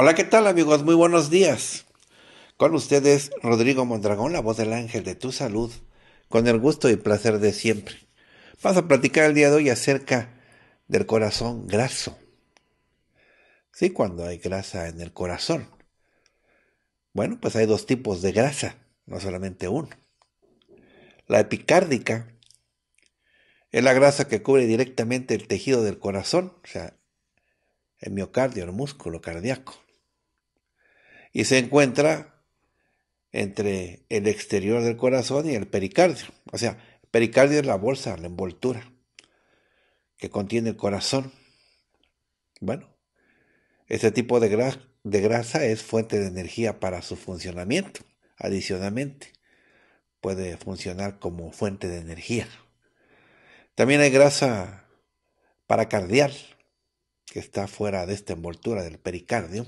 Hola, ¿qué tal amigos? Muy buenos días. Con ustedes, Rodrigo Mondragón, la voz del ángel de tu salud, con el gusto y placer de siempre. Vamos a platicar el día de hoy acerca del corazón graso. Sí, cuando hay grasa en el corazón. Bueno, pues hay dos tipos de grasa, no solamente uno. La epicárdica es la grasa que cubre directamente el tejido del corazón, o sea, el miocardio, el músculo cardíaco y se encuentra entre el exterior del corazón y el pericardio. O sea, el pericardio es la bolsa, la envoltura que contiene el corazón. Bueno, este tipo de, de grasa es fuente de energía para su funcionamiento. Adicionalmente, puede funcionar como fuente de energía. También hay grasa paracardial, que está fuera de esta envoltura del pericardio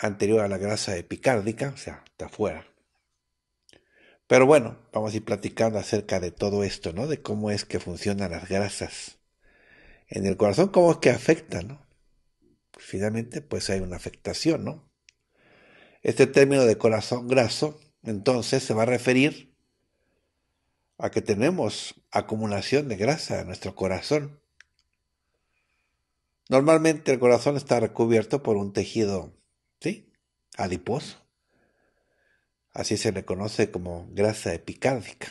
anterior a la grasa epicárdica, o sea, está afuera. Pero bueno, vamos a ir platicando acerca de todo esto, ¿no? De cómo es que funcionan las grasas en el corazón, cómo es que afectan, ¿no? Finalmente, pues hay una afectación, ¿no? Este término de corazón graso, entonces, se va a referir a que tenemos acumulación de grasa en nuestro corazón. Normalmente el corazón está recubierto por un tejido. Adiposo. Así se le conoce como grasa epicárdica.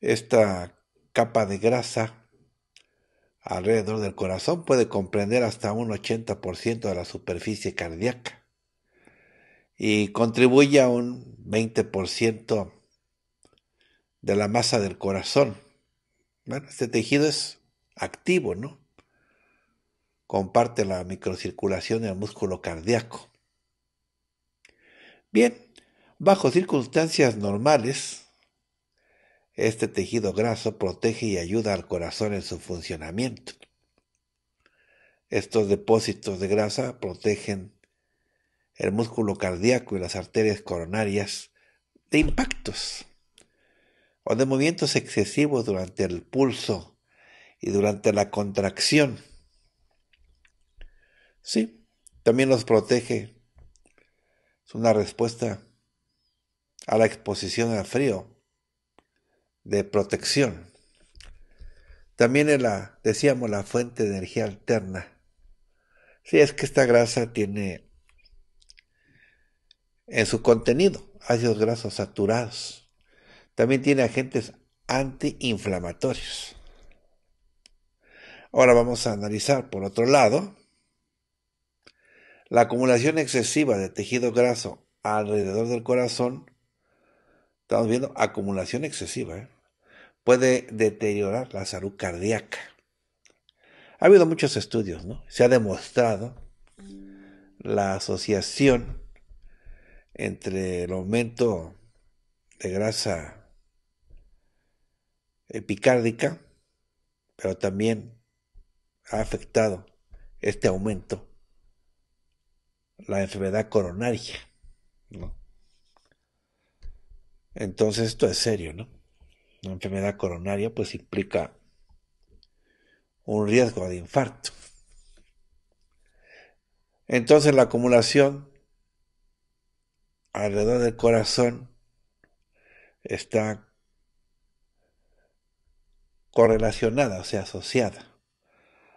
Esta capa de grasa alrededor del corazón puede comprender hasta un 80% de la superficie cardíaca y contribuye a un 20% de la masa del corazón. Bueno, este tejido es activo, ¿no? Comparte la microcirculación del músculo cardíaco. Bien, bajo circunstancias normales, este tejido graso protege y ayuda al corazón en su funcionamiento. Estos depósitos de grasa protegen el músculo cardíaco y las arterias coronarias de impactos o de movimientos excesivos durante el pulso y durante la contracción Sí, también los protege. Es una respuesta a la exposición al frío, de protección. También es la, decíamos, la fuente de energía alterna. Sí, es que esta grasa tiene en su contenido ácidos grasos saturados. También tiene agentes antiinflamatorios. Ahora vamos a analizar, por otro lado, la acumulación excesiva de tejido graso alrededor del corazón, estamos viendo acumulación excesiva, ¿eh? puede deteriorar la salud cardíaca. Ha habido muchos estudios, ¿no? Se ha demostrado la asociación entre el aumento de grasa epicárdica, pero también ha afectado este aumento la enfermedad coronaria. ¿no? Entonces esto es serio, ¿no? Una enfermedad coronaria pues implica un riesgo de infarto. Entonces la acumulación alrededor del corazón está correlacionada, o sea, asociada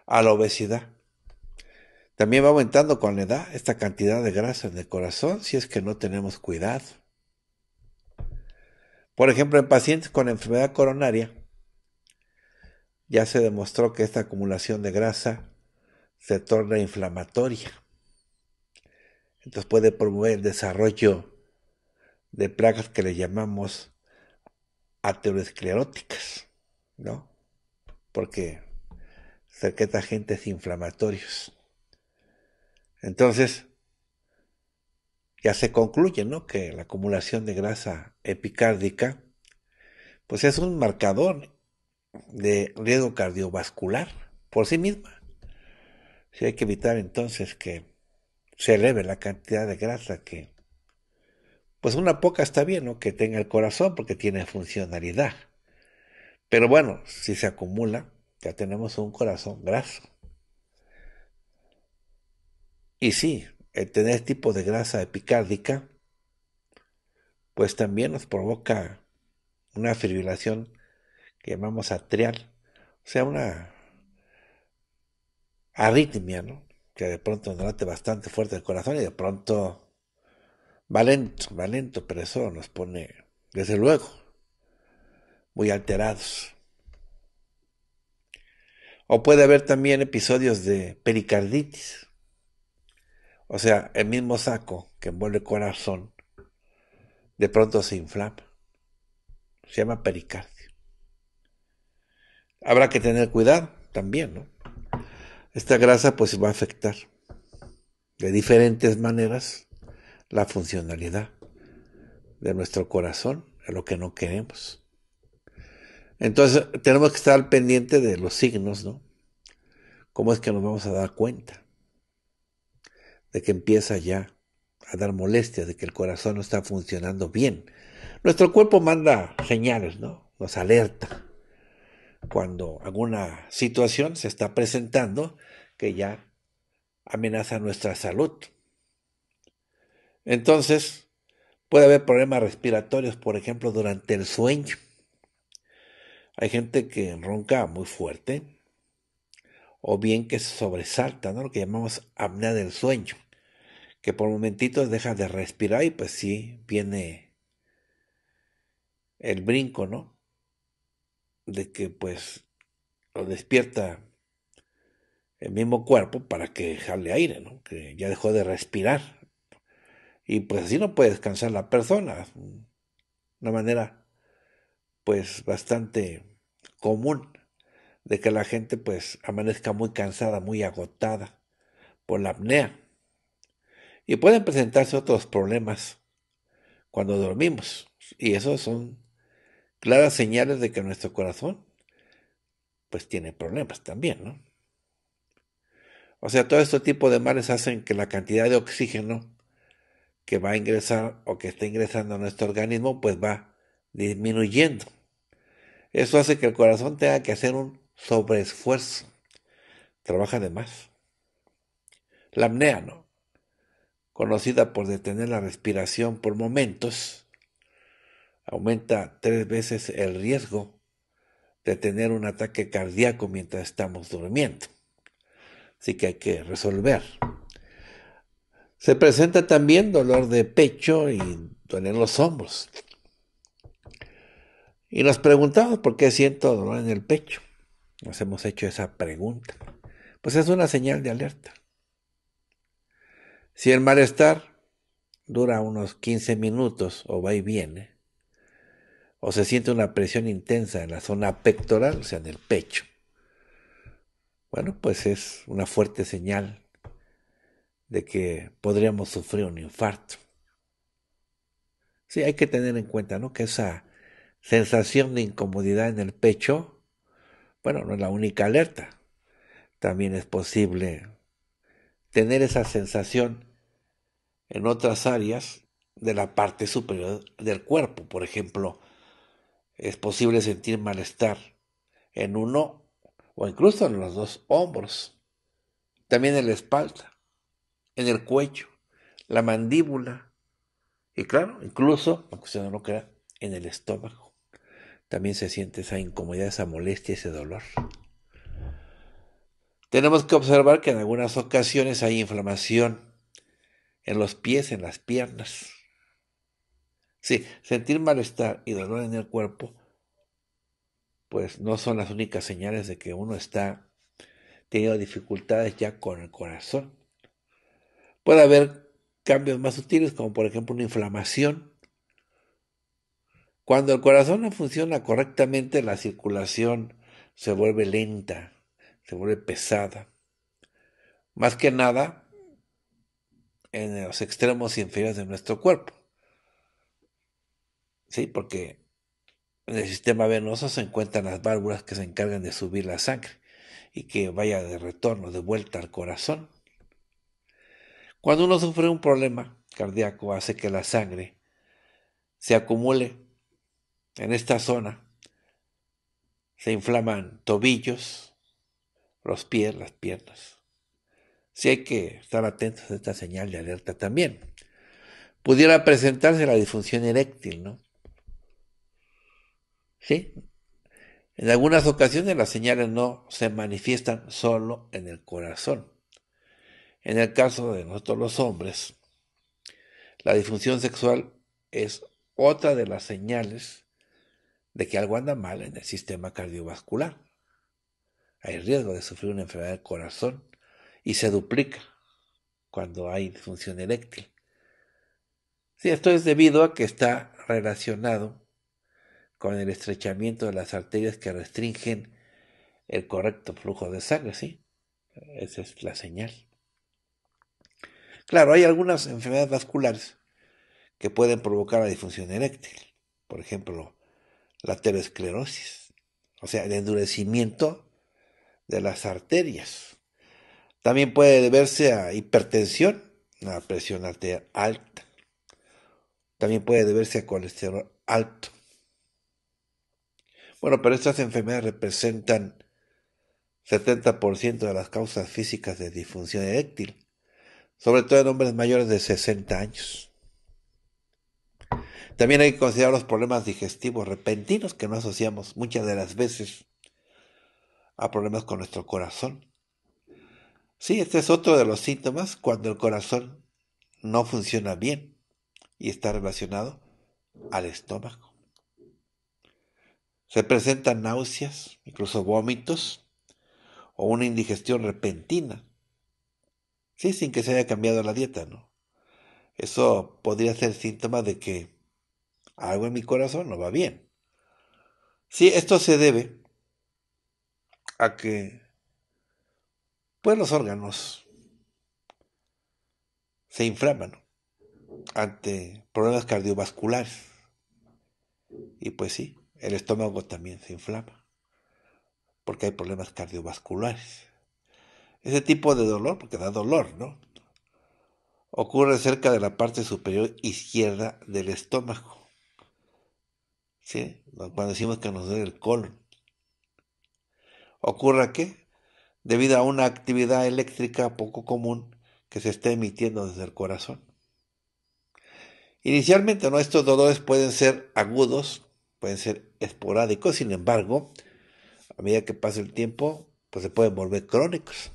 a la obesidad. También va aumentando con la edad esta cantidad de grasa en el corazón si es que no tenemos cuidado. Por ejemplo, en pacientes con enfermedad coronaria, ya se demostró que esta acumulación de grasa se torna inflamatoria. Entonces puede promover el desarrollo de plagas que le llamamos ateroscleróticas, ¿no? Porque secreta agentes inflamatorios. Entonces, ya se concluye, ¿no? Que la acumulación de grasa epicárdica, pues es un marcador de riesgo cardiovascular por sí misma. Si hay que evitar entonces que se eleve la cantidad de grasa que, pues una poca está bien, ¿no? Que tenga el corazón porque tiene funcionalidad. Pero bueno, si se acumula, ya tenemos un corazón graso. Y sí, el tener este tipo de grasa epicárdica, pues también nos provoca una fibrilación que llamamos atrial, o sea, una arritmia, ¿no? Que de pronto nos late bastante fuerte el corazón y de pronto va lento, va lento, pero eso nos pone, desde luego, muy alterados. O puede haber también episodios de pericarditis. O sea, el mismo saco que envuelve el corazón, de pronto se inflama. Se llama pericardio. Habrá que tener cuidado también, ¿no? Esta grasa pues va a afectar de diferentes maneras la funcionalidad de nuestro corazón, a lo que no queremos. Entonces tenemos que estar pendiente de los signos, ¿no? ¿Cómo es que nos vamos a dar cuenta de que empieza ya a dar molestia, de que el corazón no está funcionando bien? Nuestro cuerpo manda señales, ¿no? Nos alerta cuando alguna situación se está presentando que ya amenaza nuestra salud. Entonces, puede haber problemas respiratorios, por ejemplo, durante el sueño. Hay gente que ronca muy fuerte o bien que se sobresalta, ¿no? Lo que llamamos apnea del sueño, que por momentitos deja de respirar y pues sí viene el brinco, ¿no? De que pues lo despierta el mismo cuerpo para que jale aire, ¿no? Que ya dejó de respirar. Y pues así no puede descansar la persona. Una manera pues bastante común de que la gente pues amanezca muy cansada, muy agotada por la apnea. Y pueden presentarse otros problemas cuando dormimos. Y esos son claras señales de que nuestro corazón pues tiene problemas también, ¿no? O sea, todo este tipo de males hacen que la cantidad de oxígeno que va a ingresar o que está ingresando a nuestro organismo pues va disminuyendo. Eso hace que el corazón tenga que hacer un sobreesfuerzo. Trabaja de más. La apnea, ¿no? Conocida por detener la respiración por momentos, aumenta tres veces el riesgo de tener un ataque cardíaco mientras estamos durmiendo. Así que hay que resolver. Se presenta también dolor de pecho y duelen los hombros. Y nos preguntamos por qué siento dolor en el pecho. Nos hemos hecho esa pregunta. Pues es una señal de alerta. Si el malestar dura unos 15 minutos o va y viene, o se siente una presión intensa en la zona pectoral, o sea, en el pecho, bueno, pues es una fuerte señal de que podríamos sufrir un infarto. Sí, hay que tener en cuenta, ¿no? Que esa sensación de incomodidad en el pecho, bueno, no es la única alerta. También es posible tener esa sensación en otras áreas de la parte superior del cuerpo. Por ejemplo, es posible sentir malestar en uno o incluso en los dos hombros, también en la espalda, en el cuello, la mandíbula y claro, incluso, aunque usted no lo crea, en el estómago también se siente esa incomodidad, esa molestia, ese dolor. Tenemos que observar que en algunas ocasiones hay inflamación en los pies, en las piernas. Sí, sentir malestar y dolor en el cuerpo, pues no son las únicas señales de que uno está teniendo dificultades ya con el corazón. Puede haber cambios más sutiles, como por ejemplo una inflamación Cuando el corazón no funciona correctamente, la circulación se vuelve lenta, se vuelve pesada. Más que nada en los extremos inferiores de nuestro cuerpo. Sí, porque en el sistema venoso se encuentran las válvulas que se encargan de subir la sangre y que vaya de retorno, de vuelta al corazón. Cuando uno sufre un problema cardíaco hace que la sangre se acumule en esta zona. Se inflaman tobillos, los pies, las piernas. Sí hay que estar atentos a esta señal de alerta también. Pudiera presentarse la disfunción eréctil, ¿no? Sí. En algunas ocasiones las señales no se manifiestan solo en el corazón. En el caso de nosotros los hombres, la disfunción sexual es otra de las señales de que algo anda mal en el sistema cardiovascular. Hay riesgo de sufrir una enfermedad del corazón y se duplica cuando hay disfunción eréctil. Sí, esto es debido a que está relacionado con el estrechamiento de las arterias que restringen el correcto flujo de sangre, ¿sí? Esa es la señal. Claro, hay algunas enfermedades vasculares que pueden provocar la disfunción eréctil. Por ejemplo, la aterosclerosis, o sea, el endurecimiento de las arterias. También puede deberse a hipertensión, a presión arterial alta. También puede deberse a colesterol alto. Bueno, pero estas enfermedades representan 70% de las causas físicas de disfunción eréctil, sobre todo en hombres mayores de 60 años. También hay que considerar los problemas digestivos repentinos que no asociamos muchas de las veces a problemas con nuestro corazón. Sí, este es otro de los síntomas cuando el corazón no funciona bien y está relacionado al estómago. Se presentan náuseas, incluso vómitos o una indigestión repentina. Sí, sin que se haya cambiado la dieta, ¿no? Eso podría ser síntoma de que algo en mi corazón no va bien. Sí, esto se debe a que pues los órganos se inflaman ante problemas cardiovasculares. Y pues sí, el estómago también se inflama porque hay problemas cardiovasculares. Ese tipo de dolor, porque da dolor, ¿no? Ocurre cerca de la parte superior izquierda del estómago. ¿sí? Cuando decimos que nos duele el colon. ¿Ocurre qué? Debido a una actividad eléctrica poco común que se está emitiendo desde el corazón. Inicialmente estos dolores pueden ser agudos, pueden ser esporádicos, sin embargo, a medida que pasa el tiempo, pues se pueden volver crónicos.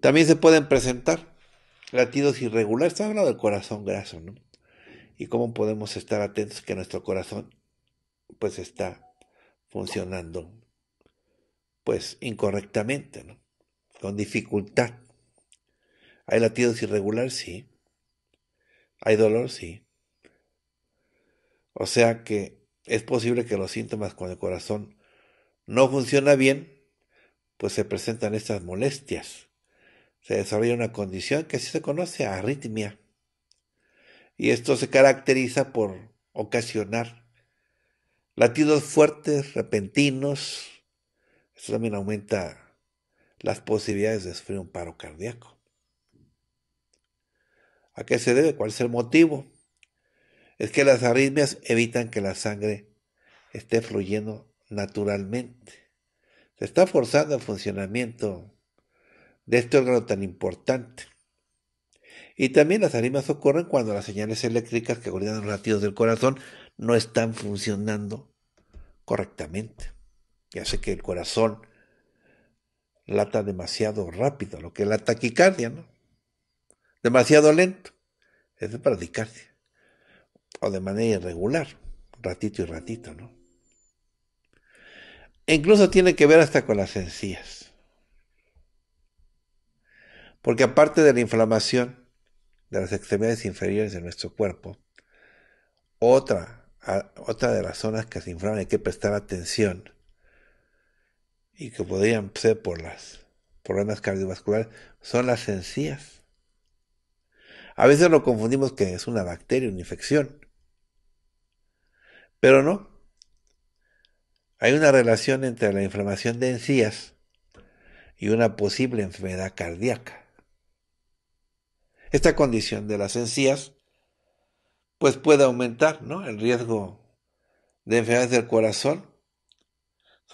También se pueden presentar latidos irregulares, estamos hablando del corazón graso, ¿no? y cómo podemos estar atentos que nuestro corazón pues está funcionando pues incorrectamente, ¿no? con dificultad. ¿Hay latidos irregulares? Sí. ¿Hay dolor? Sí. O sea que es posible que los síntomas con el corazón no funciona bien, pues se presentan estas molestias. Se desarrolla una condición que sí se conoce arritmia y esto se caracteriza por ocasionar latidos fuertes, repentinos. Esto también aumenta las posibilidades de sufrir un paro cardíaco. ¿A qué se debe? ¿Cuál es el motivo? Es que las arritmias evitan que la sangre esté fluyendo naturalmente. Se está forzando el funcionamiento de este órgano tan importante. Y también las arritmias ocurren cuando las señales eléctricas que coordinan los latidos del corazón no están funcionando correctamente. Y hace que el corazón lata demasiado rápido, lo que es la taquicardia, ¿no? Demasiado lento. Es de bradicardia. O de manera irregular, ratito y ratito, ¿no? E incluso tiene que ver hasta con las encías. Porque aparte de la inflamación, de las extremidades inferiores de nuestro cuerpo, otra, otra de las zonas que se inflaman hay que prestar atención y que podrían ser por los problemas cardiovasculares son las encías. A veces lo confundimos que es una bacteria, una infección. Pero no. Hay una relación entre la inflamación de encías y una posible enfermedad cardíaca. Esta condición de las encías pues puede aumentar ¿no? el riesgo de enfermedades del corazón,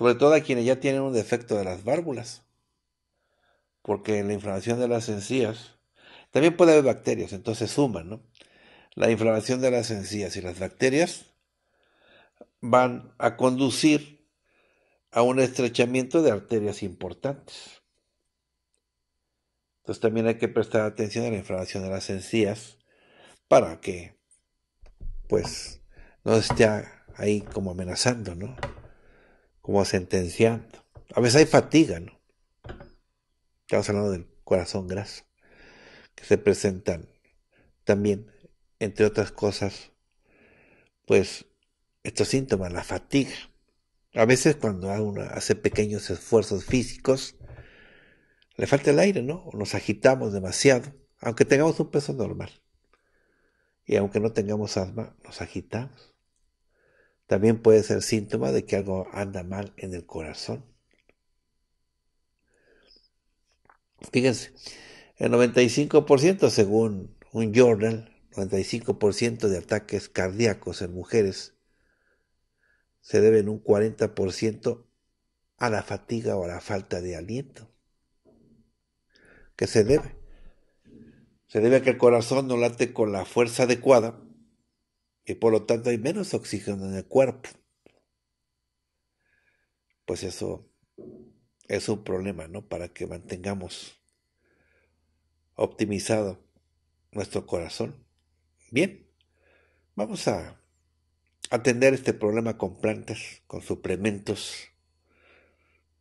sobre todo a quienes ya tienen un defecto de las válvulas, porque la inflamación de las encías también puede haber bacterias, entonces suman, ¿no? La inflamación de las encías y las bacterias van a conducir a un estrechamiento de arterias importantes. Entonces también hay que prestar atención a la inflamación de las encías para que pues no esté ahí como amenazando, ¿no? Como sentenciando. A veces hay fatiga, ¿no? Estamos hablando del corazón graso que se presentan también, entre otras cosas, pues estos síntomas, la fatiga. A veces cuando uno hace pequeños esfuerzos físicos, le falta el aire, ¿no? O nos agitamos demasiado, aunque tengamos un peso normal. Y aunque no tengamos asma, nos agitamos. También puede ser síntoma de que algo anda mal en el corazón. Fíjense, el 95%, según un journal, 95% de ataques cardíacos en mujeres se deben un 40% a la fatiga o a la falta de aliento. ¿Qué se debe? Se debe a que el corazón no late con la fuerza adecuada y por lo tanto hay menos oxígeno en el cuerpo. Pues eso es un problema, ¿no? Para que mantengamos optimizado nuestro corazón. Bien, vamos a atender este problema con plantas, con suplementos.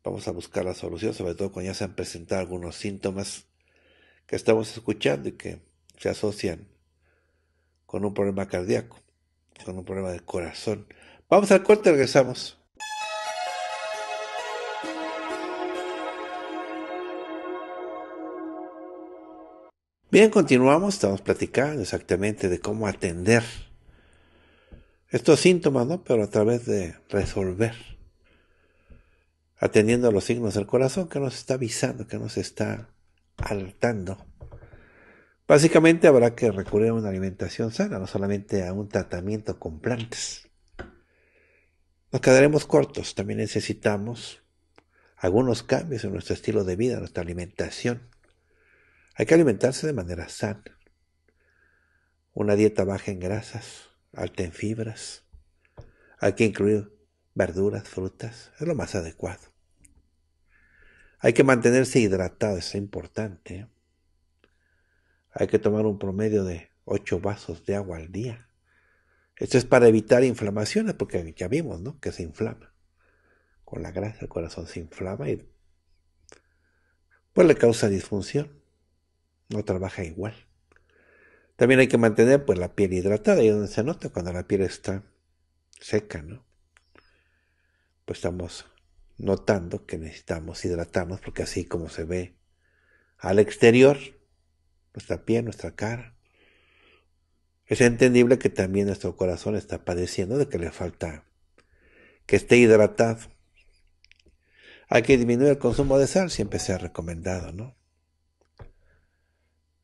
Vamos a buscar la solución, sobre todo cuando ya se han presentado algunos síntomas que estamos escuchando y que se asocian con un problema cardíaco, con un problema del corazón. Vamos al corte, regresamos. Bien, continuamos, estamos platicando exactamente de cómo atender estos síntomas, ¿no? Pero a través de resolver, atendiendo a los signos del corazón que nos está avisando, que nos está alertando. Básicamente habrá que recurrir a una alimentación sana, no solamente a un tratamiento con plantas. Nos quedaremos cortos, también necesitamos algunos cambios en nuestro estilo de vida, nuestra alimentación hay que alimentarse de manera sana. Una dieta baja en grasas, alta en fibras. Hay que incluir verduras, frutas. Es lo más adecuado. Hay que mantenerse hidratado, es importante. Hay que tomar un promedio de 8 vasos de agua al día. Esto es para evitar inflamaciones, porque ya vimos, ¿no? Que se inflama. Con la grasa el corazón se inflama y pues le causa disfunción no trabaja igual. También hay que mantener pues la piel hidratada, y donde se nota cuando la piel está seca, ¿no? Pues estamos notando que necesitamos hidratarnos porque así como se ve al exterior, nuestra piel, nuestra cara, es entendible que también nuestro corazón está padeciendo de que le falta que esté hidratado. Hay que disminuir el consumo de sal, siempre se ha recomendado, ¿no?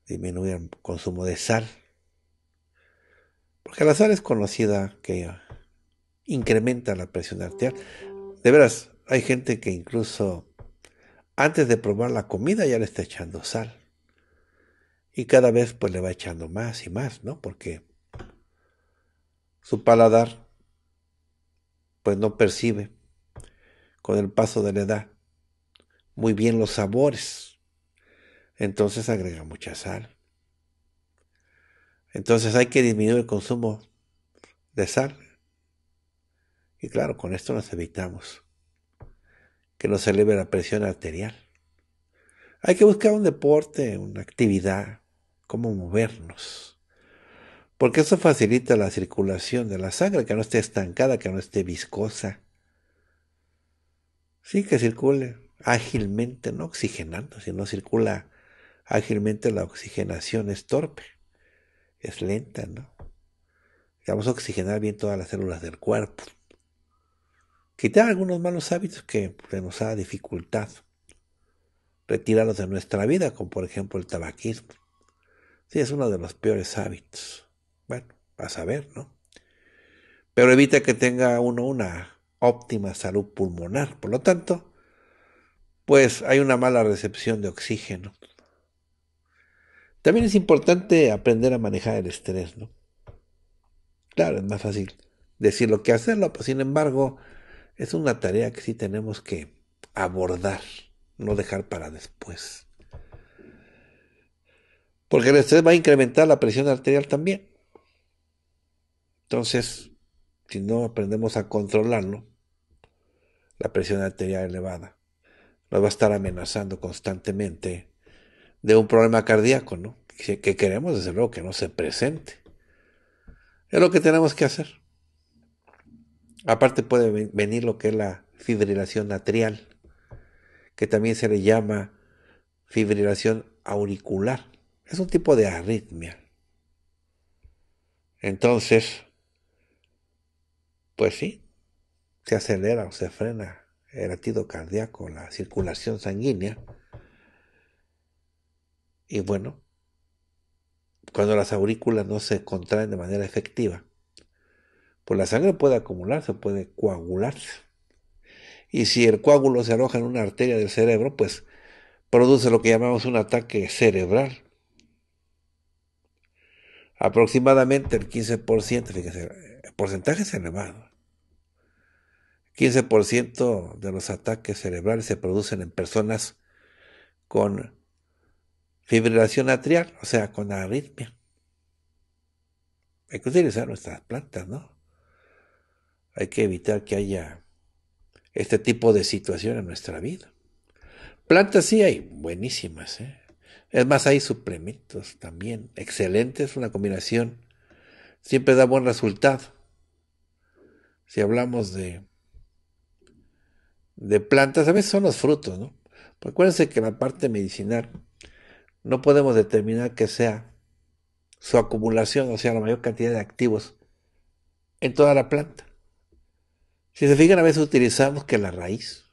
disminuir el consumo de sal. Porque la sal es conocida que incrementa la presión arterial. De veras, hay gente que incluso antes de probar la comida ya le está echando sal. Y cada vez pues le va echando más y más, ¿no? Porque su paladar pues no percibe con el paso de la edad muy bien los sabores entonces agrega mucha sal. Entonces hay que disminuir el consumo de sal. Y claro, con esto nos evitamos que nos eleve la presión arterial. Hay que buscar un deporte, una actividad, cómo movernos. porque eso facilita la circulación de la sangre, que no esté estancada, que no esté viscosa. Sí, que circule ágilmente, no oxigenando, si no circula ágilmente la oxigenación es torpe, es lenta, ¿no? Vamos a oxigenar bien todas las células del cuerpo. Quitar algunos malos hábitos que se nos ha dificultad. Retirarlos de nuestra vida, como por ejemplo el tabaquismo. Sí, es uno de los peores hábitos. Bueno, a saber, ¿no? Pero evita que tenga uno una óptima salud pulmonar. Por lo tanto, pues hay una mala recepción de oxígeno. También es importante aprender a manejar el estrés, ¿no? Claro, es más fácil decirlo que hacerlo, pues sin embargo, es una tarea que sí tenemos que abordar, no dejar para después. Porque el estrés va a incrementar la presión arterial también. Entonces, si no aprendemos a controlarlo, la presión arterial elevada nos va a estar amenazando constantemente de un problema cardíaco, ¿no? Que queremos, desde luego, que no se presente. Es lo que tenemos que hacer. Aparte puede venir lo que es la fibrilación atrial, que también se le llama fibrilación auricular. Es un tipo de arritmia. Entonces, pues sí, se acelera o se frena el latido cardíaco, la circulación sanguínea. Y bueno, cuando las aurículas no se contraen de manera efectiva, pues la sangre puede acumularse, puede coagularse. Y si el coágulo se aloja en una arteria del cerebro, pues produce lo que llamamos un ataque cerebral. Aproximadamente el 15%, fíjese, el porcentaje es elevado. 15% de los ataques cerebrales se producen en personas con fibrilación atrial, o sea, con arritmia. Hay que utilizar nuestras plantas, ¿no? Hay que evitar que haya este tipo de situación en nuestra vida. Plantas sí hay, buenísimas, ¿eh? Es más, hay suplementos también, excelentes, una combinación. Siempre da buen resultado. Si hablamos de, de plantas, a veces son los frutos, ¿no? acuérdense que la parte medicinal no podemos determinar que sea su acumulación, o sea, la mayor cantidad de activos en toda la planta. Si se fijan, a veces utilizamos que la raíz,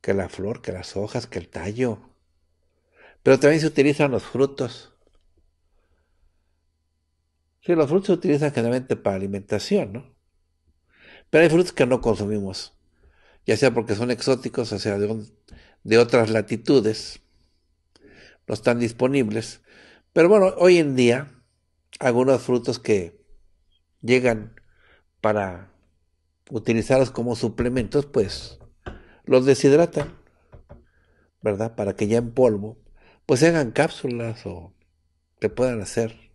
que la flor, que las hojas, que el tallo, pero también se utilizan los frutos. Sí, los frutos se utilizan generalmente para alimentación, ¿no? Pero hay frutos que no consumimos, ya sea porque son exóticos, o sea, de, de otras latitudes, no están disponibles. Pero bueno, hoy en día, algunos frutos que llegan para utilizarlos como suplementos, pues los deshidratan, ¿verdad? Para que ya en polvo, pues se hagan cápsulas o que puedan hacer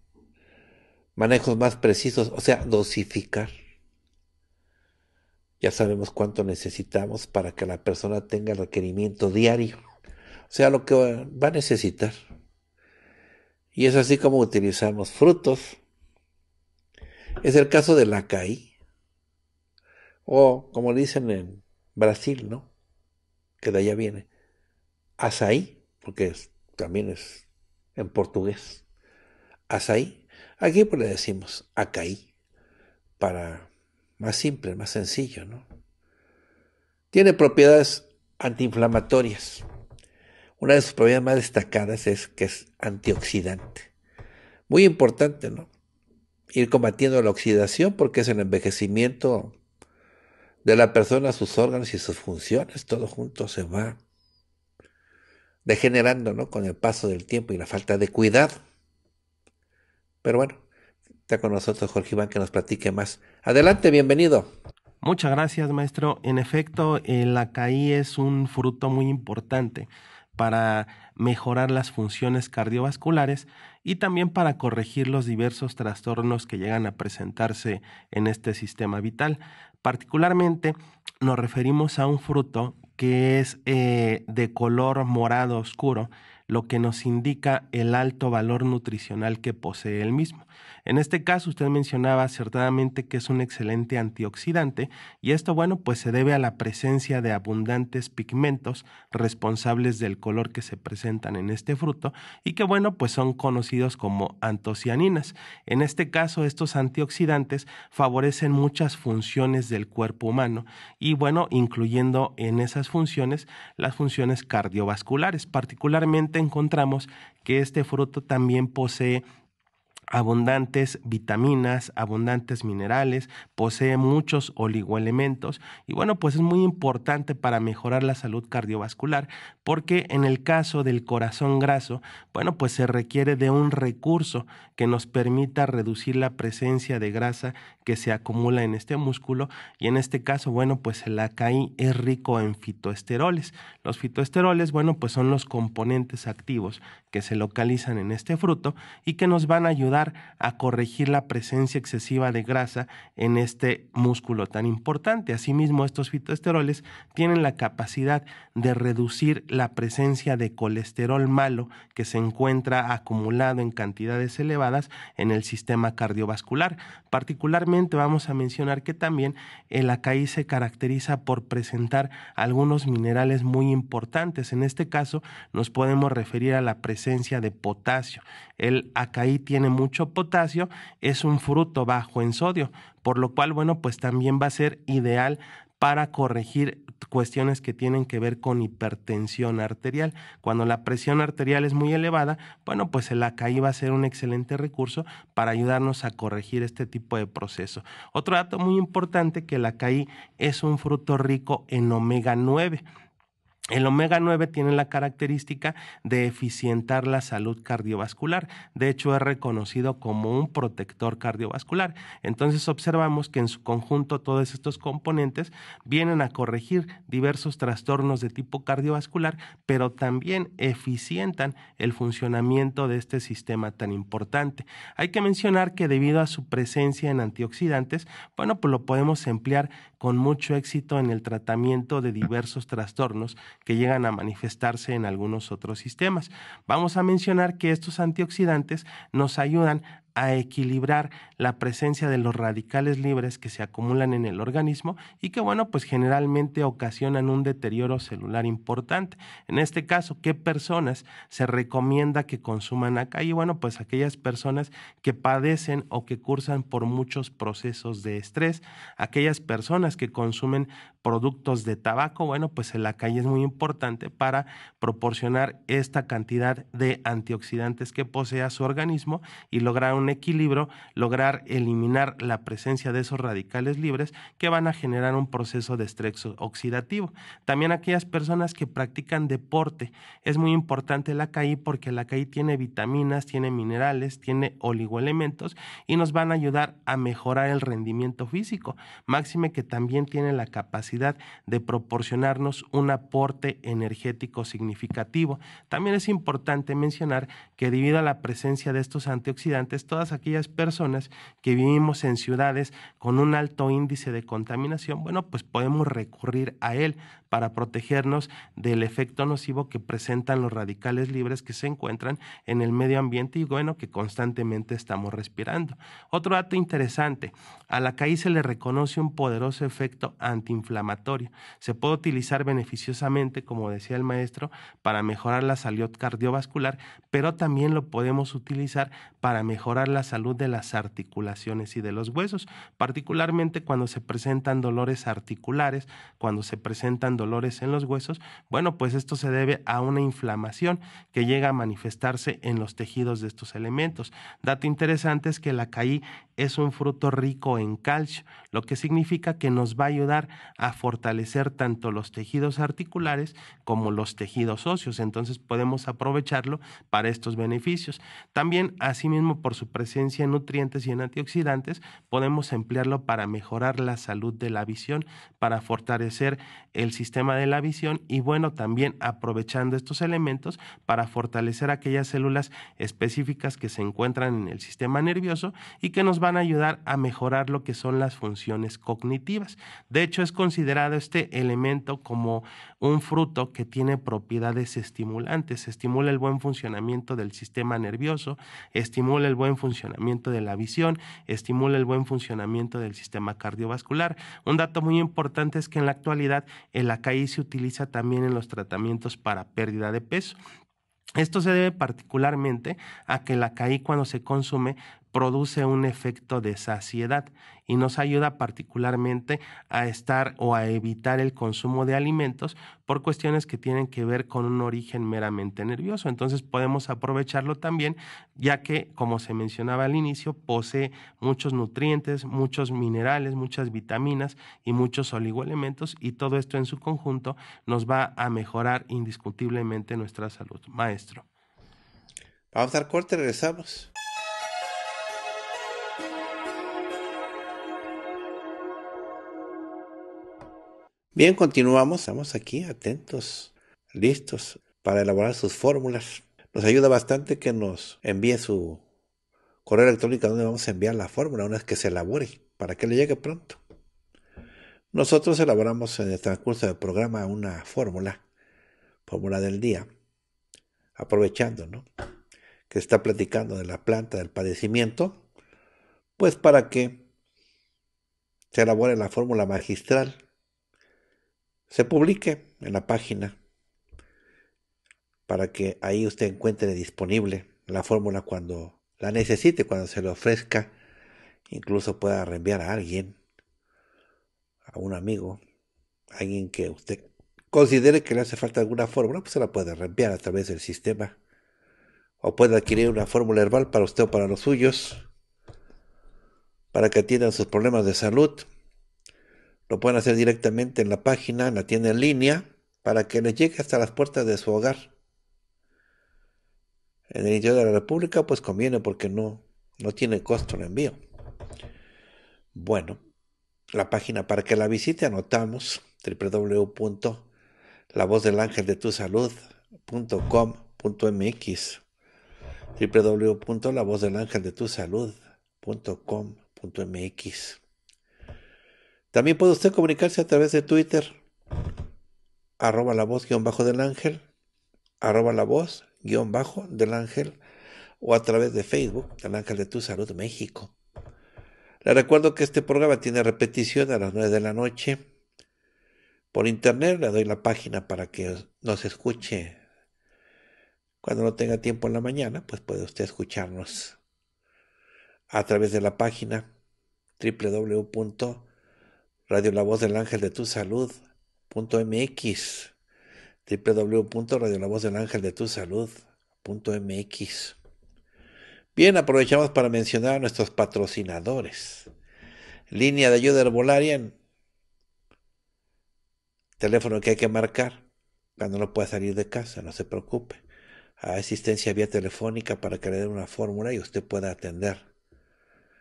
manejos más precisos, o sea, dosificar. Ya sabemos cuánto necesitamos para que la persona tenga el requerimiento diario o sea, lo que va a necesitar. Y es así como utilizamos frutos. Es el caso del acaí. O como dicen en Brasil, ¿no? Que de allá viene. Açaí, porque también es en portugués. Açaí. Aquí pues le decimos acaí. Para más simple, más sencillo, ¿no? Tiene propiedades antiinflamatorias. Una de sus propiedades más destacadas es que es antioxidante. Muy importante, ¿no? Ir combatiendo la oxidación porque es el envejecimiento de la persona, sus órganos y sus funciones, todo junto se va degenerando, ¿no? Con el paso del tiempo y la falta de cuidado. Pero bueno, está con nosotros Jorge Iván que nos platique más. Adelante, bienvenido. Muchas gracias, maestro. En efecto, el acaí es un fruto muy importante para mejorar las funciones cardiovasculares y también para corregir los diversos trastornos que llegan a presentarse en este sistema vital. Particularmente nos referimos a un fruto que es eh, de color morado oscuro, lo que nos indica el alto valor nutricional que posee el mismo. En este caso, usted mencionaba acertadamente que es un excelente antioxidante y esto, bueno, pues se debe a la presencia de abundantes pigmentos responsables del color que se presentan en este fruto y que, bueno, pues son conocidos como antocianinas. En este caso, estos antioxidantes favorecen muchas funciones del cuerpo humano y, bueno, incluyendo en esas funciones las funciones cardiovasculares. Particularmente encontramos que este fruto también posee abundantes vitaminas, abundantes minerales, posee muchos oligoelementos y bueno, pues es muy importante para mejorar la salud cardiovascular porque en el caso del corazón graso, bueno, pues se requiere de un recurso que nos permita reducir la presencia de grasa que se acumula en este músculo y en este caso, bueno, pues el acaí es rico en fitoesteroles. Los fitoesteroles, bueno, pues son los componentes activos que se localizan en este fruto y que nos van a ayudar a corregir la presencia excesiva de grasa en este músculo tan importante. Asimismo, estos fitoesteroles tienen la capacidad de reducir la presencia de colesterol malo que se encuentra acumulado en cantidades elevadas en el sistema cardiovascular. Particularmente vamos a mencionar que también el acaí se caracteriza por presentar algunos minerales muy importantes. En este caso nos podemos referir a la presencia de potasio. El acaí tiene mucho potasio, es un fruto bajo en sodio, por lo cual, bueno, pues también va a ser ideal para corregir cuestiones que tienen que ver con hipertensión arterial. Cuando la presión arterial es muy elevada, bueno, pues el acaí va a ser un excelente recurso para ayudarnos a corregir este tipo de proceso. Otro dato muy importante que el acaí es un fruto rico en omega 9. El omega 9 tiene la característica de eficientar la salud cardiovascular. De hecho, es reconocido como un protector cardiovascular. Entonces, observamos que en su conjunto todos estos componentes vienen a corregir diversos trastornos de tipo cardiovascular, pero también eficientan el funcionamiento de este sistema tan importante. Hay que mencionar que debido a su presencia en antioxidantes, bueno, pues lo podemos emplear con mucho éxito en el tratamiento de diversos trastornos que llegan a manifestarse en algunos otros sistemas. Vamos a mencionar que estos antioxidantes nos ayudan a equilibrar la presencia de los radicales libres que se acumulan en el organismo y que, bueno, pues generalmente ocasionan un deterioro celular importante. En este caso, ¿qué personas se recomienda que consuman acá? Y bueno, pues aquellas personas que padecen o que cursan por muchos procesos de estrés, aquellas personas que consumen productos de tabaco, bueno, pues la calle es muy importante para proporcionar esta cantidad de antioxidantes que posea su organismo y lograr un equilibrio, lograr eliminar la presencia de esos radicales libres que van a generar un proceso de estrés oxidativo. También aquellas personas que practican deporte, es muy importante la CAI porque la CAI tiene vitaminas, tiene minerales, tiene oligoelementos y nos van a ayudar a mejorar el rendimiento físico. Máxime que también tiene la capacidad de proporcionarnos un aporte energético significativo. También es importante mencionar que debido a la presencia de estos antioxidantes, todas aquellas personas que vivimos en ciudades con un alto índice de contaminación, bueno, pues podemos recurrir a él para protegernos del efecto nocivo que presentan los radicales libres que se encuentran en el medio ambiente y bueno, que constantemente estamos respirando. Otro dato interesante, a la CAI se le reconoce un poderoso efecto antiinflamatorio se puede utilizar beneficiosamente, como decía el maestro, para mejorar la salud cardiovascular, pero también lo podemos utilizar para mejorar la salud de las articulaciones y de los huesos, particularmente cuando se presentan dolores articulares, cuando se presentan dolores en los huesos. Bueno, pues esto se debe a una inflamación que llega a manifestarse en los tejidos de estos elementos. Dato interesante es que la caí es un fruto rico en calcio, lo que significa que nos va a ayudar a fortalecer tanto los tejidos articulares como los tejidos óseos. Entonces podemos aprovecharlo para estos beneficios. También, asimismo, por su presencia en nutrientes y en antioxidantes, podemos emplearlo para mejorar la salud de la visión, para fortalecer el sistema sistema de la visión y bueno, también aprovechando estos elementos para fortalecer aquellas células específicas que se encuentran en el sistema nervioso y que nos van a ayudar a mejorar lo que son las funciones cognitivas. De hecho, es considerado este elemento como un fruto que tiene propiedades estimulantes, estimula el buen funcionamiento del sistema nervioso, estimula el buen funcionamiento de la visión, estimula el buen funcionamiento del sistema cardiovascular. Un dato muy importante es que en la actualidad el ACAI se utiliza también en los tratamientos para pérdida de peso. Esto se debe particularmente a que la CAI cuando se consume produce un efecto de saciedad y nos ayuda particularmente a estar o a evitar el consumo de alimentos por cuestiones que tienen que ver con un origen meramente nervioso. Entonces podemos aprovecharlo también ya que, como se mencionaba al inicio, posee muchos nutrientes, muchos minerales, muchas vitaminas y muchos oligoelementos y todo esto en su conjunto nos va a mejorar indiscutiblemente nuestra salud. Maestro. Vamos a dar corte, regresamos. Bien, continuamos. Estamos aquí atentos, listos para elaborar sus fórmulas. Nos ayuda bastante que nos envíe su correo electrónico donde vamos a enviar la fórmula una vez que se elabore, para que le llegue pronto. Nosotros elaboramos en el transcurso del programa una fórmula, fórmula del día, aprovechando, ¿no? Que está platicando de la planta del padecimiento, pues para que se elabore la fórmula magistral se publique en la página para que ahí usted encuentre disponible la fórmula cuando la necesite, cuando se le ofrezca, incluso pueda reenviar a alguien, a un amigo, a alguien que usted considere que le hace falta alguna fórmula, pues se la puede reenviar a través del sistema. O puede adquirir una fórmula herbal para usted o para los suyos, para que atiendan sus problemas de salud lo pueden hacer directamente en la página, en la tienda en línea, para que les llegue hasta las puertas de su hogar. En el interior de la República, pues conviene porque no, no tiene costo el envío. Bueno, la página para que la visite anotamos www.lavozdelangeldetusalud.com.mx www.lavozdelangeldetusalud.com.mx también puede usted comunicarse a través de Twitter, arroba la voz guion bajo del ángel, arroba la voz guion bajo del ángel, o a través de Facebook, del Ángel de Tu Salud México. Le recuerdo que este programa tiene repetición a las 9 de la noche. Por internet le doy la página para que nos escuche. Cuando no tenga tiempo en la mañana, pues puede usted escucharnos a través de la página www Radio La Voz del Ángel de tu Salud.mx www.radiolavoz.del-ángel-de-tu-salud.mx Bien, aprovechamos para mencionar a nuestros patrocinadores. Línea de ayuda herbolaria, teléfono que hay que marcar cuando no pueda salir de casa, no se preocupe. A asistencia vía telefónica para que le den una fórmula y usted pueda atender.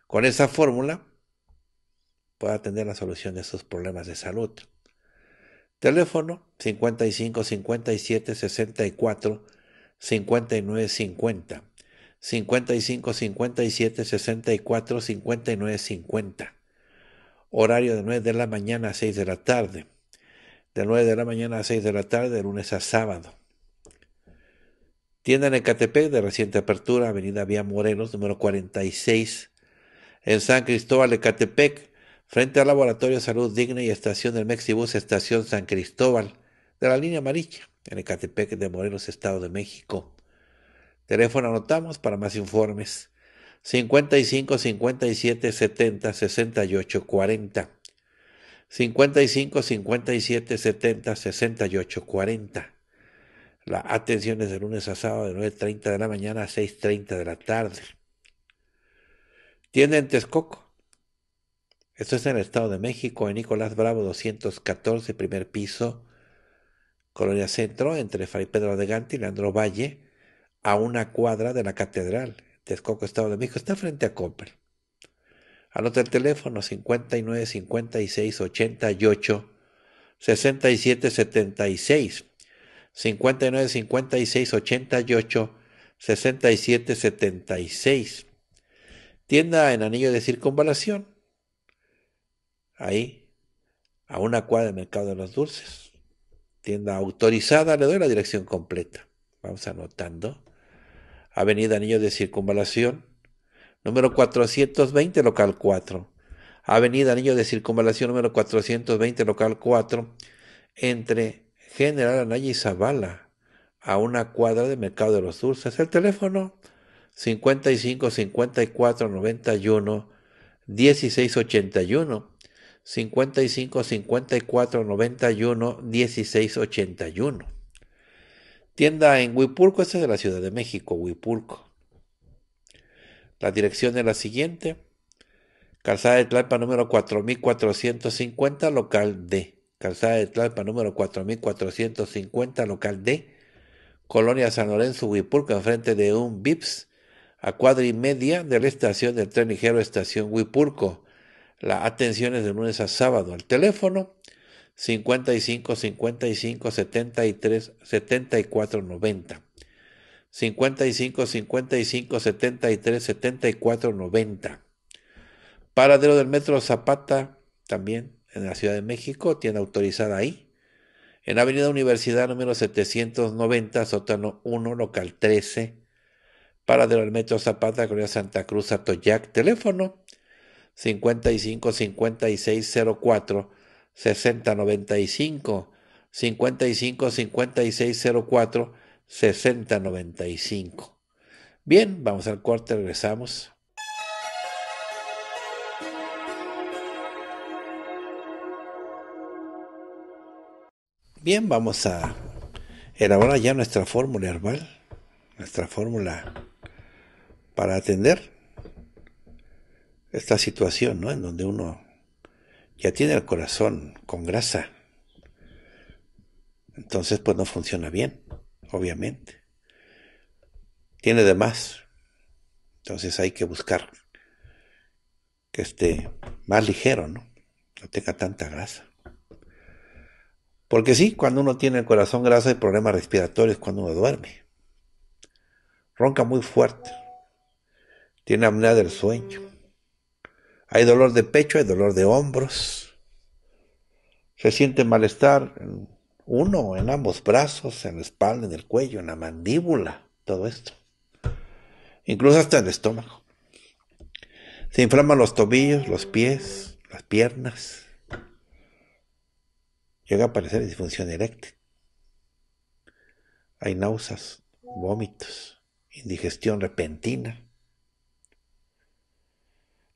Con esa fórmula pueda tener la solución de sus problemas de salud. Teléfono 55 57 64 59 50. 55 57 64 59 50. Horario de 9 de la mañana a 6 de la tarde. De 9 de la mañana a 6 de la tarde, de lunes a sábado. Tienda en Ecatepec de reciente apertura, Avenida Vía Morelos, número 46. En San Cristóbal, Ecatepec, frente al Laboratorio de Salud Digna y Estación del Mexibus, Estación San Cristóbal, de la línea amarilla, en Ecatepec de Morelos, Estado de México. Teléfono anotamos para más informes. 55 57 70 68 40. 55 57 70 68 40. La atención es de lunes a sábado de 9.30 de la mañana a 6.30 de la tarde. Tienda en Texcoco, esto es en el Estado de México, en Nicolás Bravo 214, primer piso, Colonia Centro, entre Fray Pedro de Gante y Leandro Valle, a una cuadra de la Catedral, Texcoco, Estado de México. Está frente a Coppel. Anota el teléfono 59 56 88 6776. 59 56 88 67 76. Tienda en anillo de circunvalación. Ahí, a una cuadra del mercado de los dulces. Tienda autorizada, le doy la dirección completa. Vamos anotando. Avenida Anillo de Circunvalación, número 420, local 4. Avenida Anillo de Circunvalación, número 420, local 4, entre General Anaya y Zavala, a una cuadra del Mercado de los Dulces. El teléfono 55 54 91 16 81. 55 54 91 16 81. Tienda en Huipulco, esta es de la Ciudad de México, Huipulco. La dirección es la siguiente. Calzada de Tlalpa número 4450, local D. Calzada de Tlalpa número 4450, local D. Colonia San Lorenzo, Huipulco, enfrente de un VIPS, a cuadra y media de la estación del tren ligero Estación Huipulco. La atención es de lunes a sábado. El teléfono 55 55 73 74 90. 55 55 73 74 90. Paradero del Metro Zapata, también en la Ciudad de México, tiene autorizada ahí. En Avenida Universidad número 790, sótano 1, local 13. Paradero del Metro Zapata, Colonia Santa Cruz, Atoyac. Teléfono 55 56 04 6095 55 56 04 6095. Bien, vamos al corte, regresamos. Bien, vamos a elaborar ya nuestra fórmula herbal, nuestra fórmula para atender esta situación, ¿no? En donde uno ya tiene el corazón con grasa. Entonces, pues no funciona bien, obviamente. Tiene de más. Entonces hay que buscar que esté más ligero, ¿no? No tenga tanta grasa. Porque sí, cuando uno tiene el corazón grasa hay problemas respiratorios cuando uno duerme. Ronca muy fuerte. Tiene apnea del sueño. Hay dolor de pecho, hay dolor de hombros. Se siente malestar en uno, en ambos brazos, en la espalda, en el cuello, en la mandíbula, todo esto. Incluso hasta el estómago. Se inflaman los tobillos, los pies, las piernas. Llega a aparecer disfunción eréctil. Hay náuseas, vómitos, indigestión repentina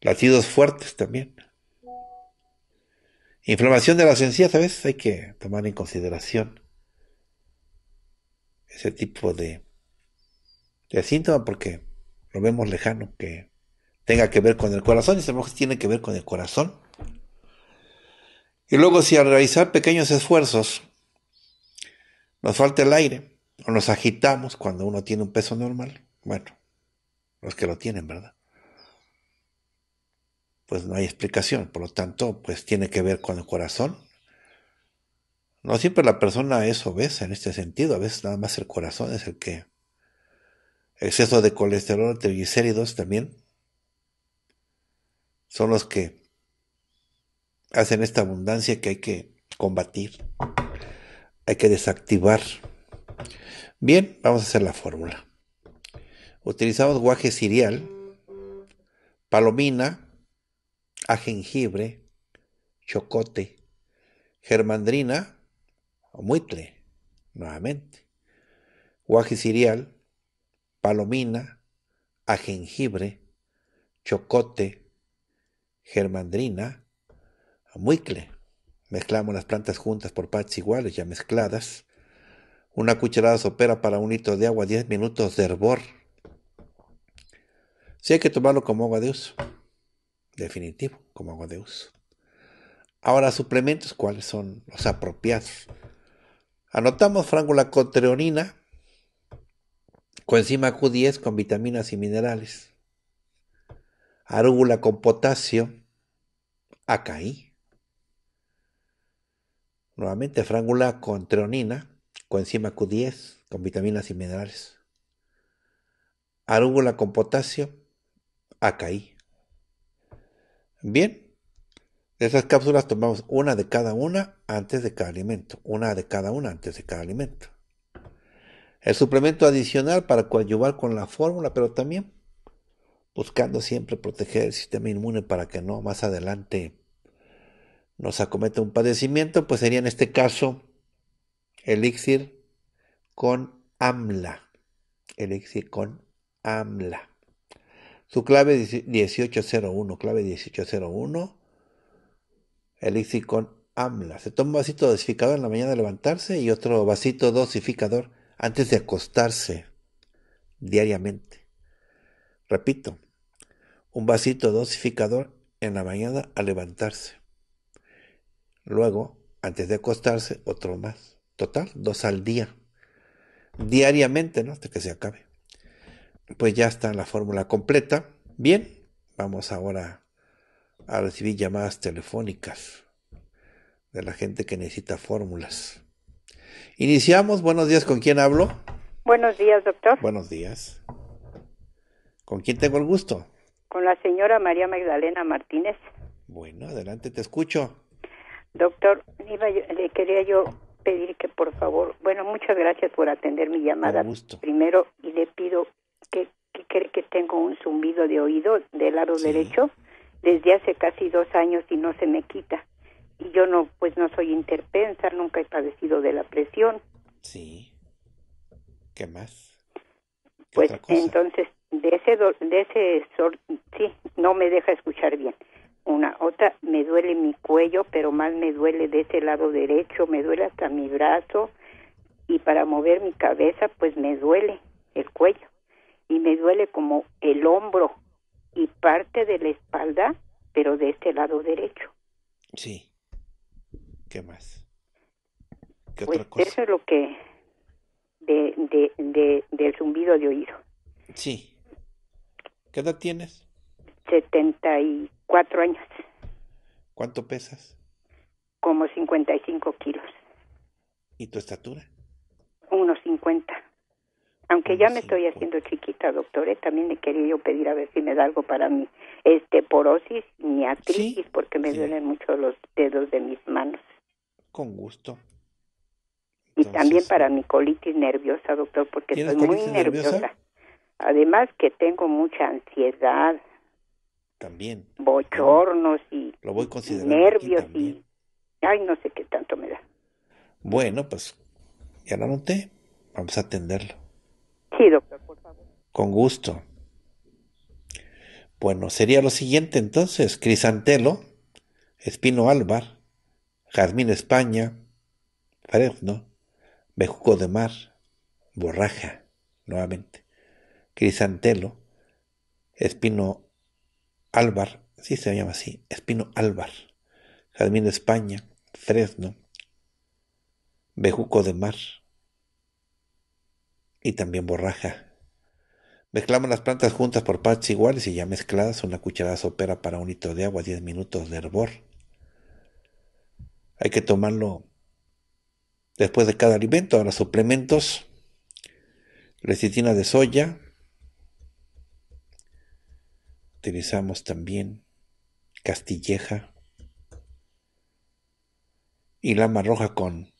latidos fuertes también. Inflamación de las encías, a veces hay que tomar en consideración ese tipo de, de síntoma porque lo vemos lejano que tenga que ver con el corazón y sabemos que tiene que ver con el corazón. Y luego si al realizar pequeños esfuerzos nos falta el aire o nos agitamos cuando uno tiene un peso normal, bueno, los que lo tienen, ¿verdad? Pues no hay explicación. Por lo tanto, pues tiene que ver con el corazón. No siempre la persona es obesa en este sentido, a veces nada más el corazón es el que... Exceso de colesterol, triglicéridos también son los que hacen esta abundancia que hay que combatir, hay que desactivar. Bien, vamos a hacer la fórmula. Utilizamos guaje cereal, palomina, a jengibre, chocote, germandrina o muitle, nuevamente, guaje cereal, palomina, a jengibre, chocote, germandrina, muicle. Mezclamos las plantas juntas por partes iguales, ya mezcladas. Una cucharada sopera para un litro de agua, 10 minutos de hervor. Si hay que tomarlo como agua de uso definitivo como agua de uso. Ahora, suplementos, ¿cuáles son los apropiados? Anotamos frángula cotreonina, coenzima Q10 con vitaminas y minerales, arúgula con potasio, acaí, Nuevamente, frángula con treonina, coenzima Q10, con vitaminas y minerales. Arúgula con potasio, AKI. Bien, de esas cápsulas tomamos una de cada una antes de cada alimento, una de cada una antes de cada alimento. El suplemento adicional para coadyuvar con la fórmula, pero también buscando siempre proteger el sistema inmune para que no más adelante nos acometa un padecimiento, pues sería en este caso elixir con AMLA. Elixir con AMLA. Su clave 1801, clave 1801, elixir con AMLA. Se toma un vasito dosificador en la mañana de levantarse y otro vasito dosificador antes de acostarse diariamente. Repito, un vasito dosificador en la mañana al levantarse. Luego, antes de acostarse, otro más. Total, dos al día. Diariamente, ¿no? Hasta que se acabe. Pues ya está la fórmula completa. Bien, vamos ahora a recibir llamadas telefónicas de la gente que necesita fórmulas. Iniciamos. Buenos días, ¿con quién hablo? Buenos días, doctor. Buenos días. ¿Con quién tengo el gusto? Con la señora María Magdalena Martínez. Bueno, adelante, te escucho. Doctor, le quería yo pedir que por favor, bueno, muchas gracias por atender mi llamada. Primero, y le pido que, que cree que tengo un zumbido de oído del lado derecho desde hace casi dos años y no se me quita. Y yo no, pues no soy interpensa, nunca he padecido de la presión. Sí. ¿Qué más? pues entonces, de ese, de ese, sí, no me deja escuchar bien una otra me duele mi cuello pero más me duele de ese lado derecho me duele hasta mi brazo y para mover mi cabeza pues me duele el cuello y me duele como el hombro y parte de la espalda pero de este lado derecho sí qué más ¿Qué pues otra cosa? eso es lo que de, de, de del zumbido de oído sí qué edad tienes setenta y cuatro años. ¿Cuánto pesas? Como 55 kilos. ¿Y tu estatura? Unos 50. Aunque ya me estoy haciendo chiquita, doctor, ¿eh? también le quería yo pedir a ver si me da algo para mi este, porosis, mi artritis, porque me duelen mucho los dedos de mis manos. Con gusto. y también para mi colitis nerviosa, doctor, porque estoy muy nerviosa. Además que tengo mucha ansiedad, también. Bochornos y Lo voy nervios y... Ay, no sé qué tanto me da. Bueno, pues ya lo anoté. Vamos a atenderlo. Sí, doctor, por favor. Con gusto. Bueno, sería lo siguiente entonces. Crisantelo, Espino Álvar, Jazmín España, Fresno, Bejuco de Mar, Borraja, nuevamente. Crisantelo, Espino Álvar, sí se llama así, Espino Álvar, Jazmín España, Fresno, Bejuco de Mar y también borraja. Mezclamos las plantas juntas por partes iguales y ya mezcladas una cucharada sopera para un litro de agua, 10 minutos de hervor. Hay que tomarlo después de cada alimento. Ahora suplementos, lecitina de soya, utilizamos también castilleja y lama roja con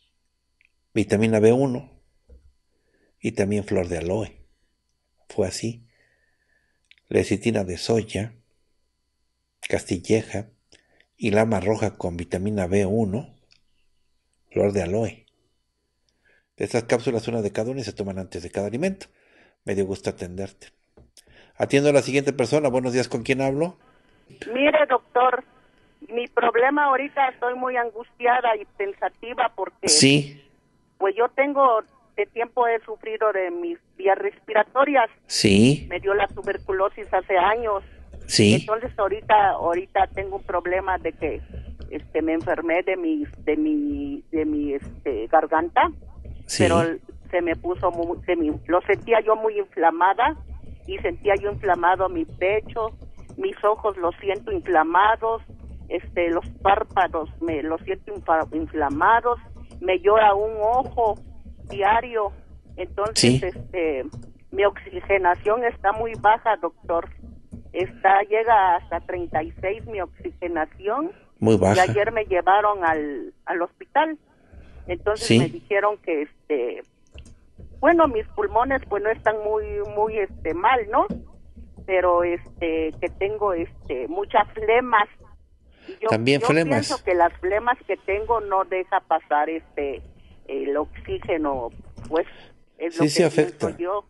vitamina B1 y también flor de aloe. Fue así. Lecitina de soya, castilleja y lama roja con vitamina B1, flor de aloe. De estas cápsulas, una de cada una y se toman antes de cada alimento. Me dio gusto atenderte. Atiendo a la siguiente persona. Buenos días, ¿con quién hablo? Mire, doctor, mi problema ahorita estoy muy angustiada y pensativa porque... Sí. Pues yo tengo, de tiempo he sufrido de mis vías respiratorias. Sí. Me dio la tuberculosis hace años. Sí. Entonces ahorita, ahorita tengo un problema de que este me enfermé de mi, de mi, de mi este, garganta. Sí. Pero se me puso, muy, se me, lo sentía yo muy inflamada y sentía yo inflamado mi pecho, mis ojos los siento inflamados, este, los párpados me los siento inflamados me llora un ojo diario. Entonces, este, mi oxigenación está muy baja, doctor. Está llega hasta 36 mi oxigenación. Muy baja. Y ayer me llevaron al, al hospital. Entonces me dijeron que este bueno, mis pulmones pues no están muy muy este mal, ¿no? Pero este que tengo este muchas flemas. yo, También flemas. pienso que las flemas que tengo no deja pasar este el oxígeno, pues es lo que afecta. yo.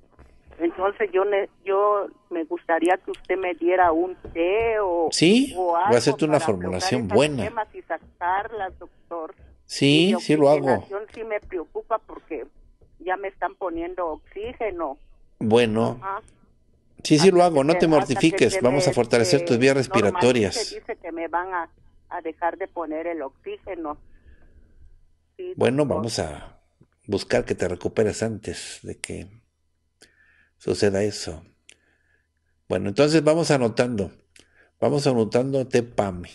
Entonces yo yo me gustaría que usted me diera un té o Sí, voy a hacerte una formulación buena. Y sacarlas, doctor. Sí, sí lo hago. Sí me preocupa porque ya me están poniendo oxígeno. Bueno. Sí, sí lo hago, no te mortifiques, vamos a fortalecer tus vías respiratorias. dice que me van a, dejar de poner el oxígeno. Bueno, vamos a buscar que te recuperes antes de que suceda eso. Bueno, entonces vamos anotando. Vamos anotando TEPAMI.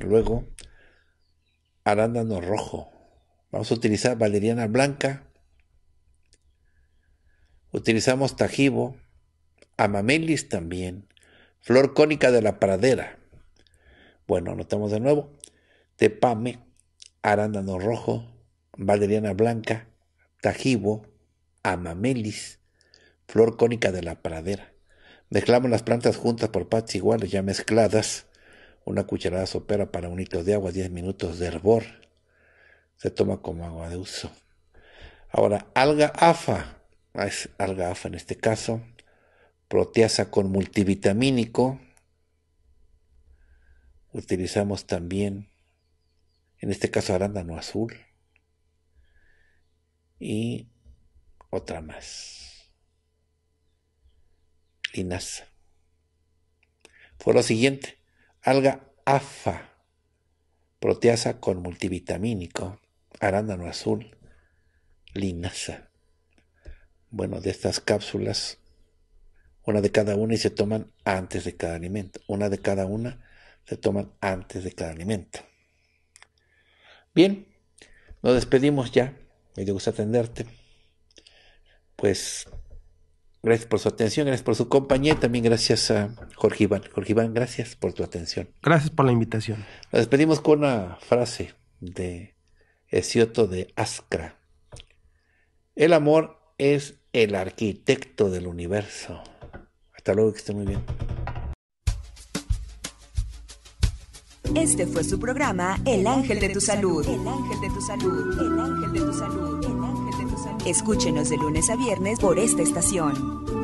Luego, arándano rojo. Vamos a utilizar valeriana blanca, Utilizamos tajibo, amamelis también, flor cónica de la pradera. Bueno, anotamos de nuevo. Tepame, arándano rojo, valeriana blanca, tajibo, amamelis, flor cónica de la pradera. Mezclamos las plantas juntas por partes iguales ya mezcladas. Una cucharada sopera para un litro de agua, 10 minutos de hervor. Se toma como agua de uso. Ahora, alga afa es algafa en este caso, proteasa con multivitamínico. Utilizamos también, en este caso, arándano azul. Y otra más. Linaza. Fue lo siguiente. Alga afa. Proteasa con multivitamínico. Arándano azul. Linaza bueno, de estas cápsulas, una de cada una y se toman antes de cada alimento. Una de cada una se toman antes de cada alimento. Bien, nos despedimos ya. Me gusta atenderte. Pues gracias por su atención, gracias por su compañía y también gracias a Jorge Iván. Jorge Iván, gracias por tu atención. Gracias por la invitación. Nos despedimos con una frase de Hesioto de Ascra. El amor es el arquitecto del universo. Hasta luego, que esté muy bien. Este fue su programa El Ángel de tu Salud. El Ángel de tu Salud. El Ángel de tu Salud. El Ángel de tu Salud. Escúchenos de lunes a viernes por esta estación.